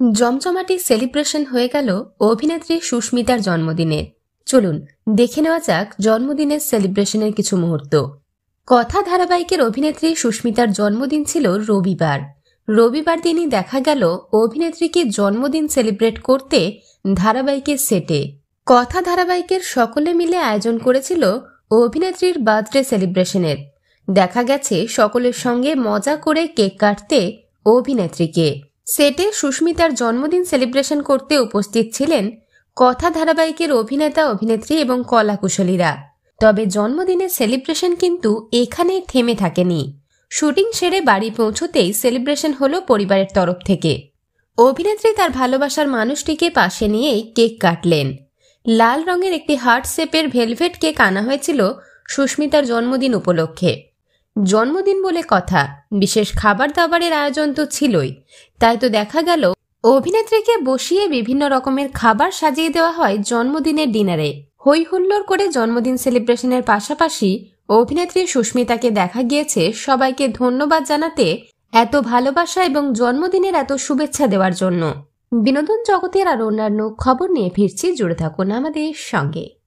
জমজমাটি celebration হয়ে গেল অভিনেত্রী সুস্মিতার জন্মদিনে। চলুন, দেখে নেওয়া যাক জন্মদিনের সেলিব্রেশনের কিছু মুহূর্ত। কথা ধারাবাহিকের অভিনেত্রী সুস্মিতার জন্মদিন ছিল রবিবার। রবিবার দিনই দেখা গেল অভিনেত্রীকে জন্মদিন সেলিব্রেট করতে ধারাবাহিকের সেটে। কথা ধারাবাহিকের সকলে মিলে আয়োজন করেছিল অভিনেত্রীর বার্থডে সেলিব্রেশনের। দেখা গেছে সকলের সঙ্গে মজা করে কেক কাটতে অভিনেত্রীকে। সেটে সুস্মিতার জন্মদিন সেলিব্রেশন করতে উপস্থিত ছিলেন কথা ধারাবাহিকের অভিনেতা, অভিনেত্রী এবং কলাকুশলীরা। তবে জন্মদিনের সেলিব্রেশন কিন্তু এখানেই থেমে থাকেনি। শুটিং সেরে বাড়ি পৌঁছতেই সেলিব্রেশন হলো পরিবারের তরফ থেকে। অভিনেত্রী তার ভালোবাসার মানুষটিকে পাশে নিয়েই কেক কাটলেন। লাল রঙের একটি হার্ট শেপের ভেলভেট কেক আনা হয়েছিল সুস্মিতার জন্মদিন উপলক্ষে। জন্মদিন বলে কথা। বিশেষ খাবার দাবারের আয়োজন তো ছিলই। তাই তো দেখা গেল, অভিনেত্রীকে বসিয়ে বিভিন্ন রকমের খাবার সাজিয়ে দেওয়া হয় জন্মদিনের ডিনারে। হই হুল্লোড় করে জন্মদিন সেলিব্রেশনের পাশাপাশি অভিনেত্রী সুস্মিতাকে দেখা গিয়েছে সবাইকে ধন্যবাদ জানাতে এত ভালোবাসা এবং জন্মদিনের এত শুভেচ্ছা দেওয়ার জন্য। বিনোদন জগতের আর অন্যান্য খবর নিয়ে ফিরছি, জুড়ে থাকুন আমাদের সঙ্গে।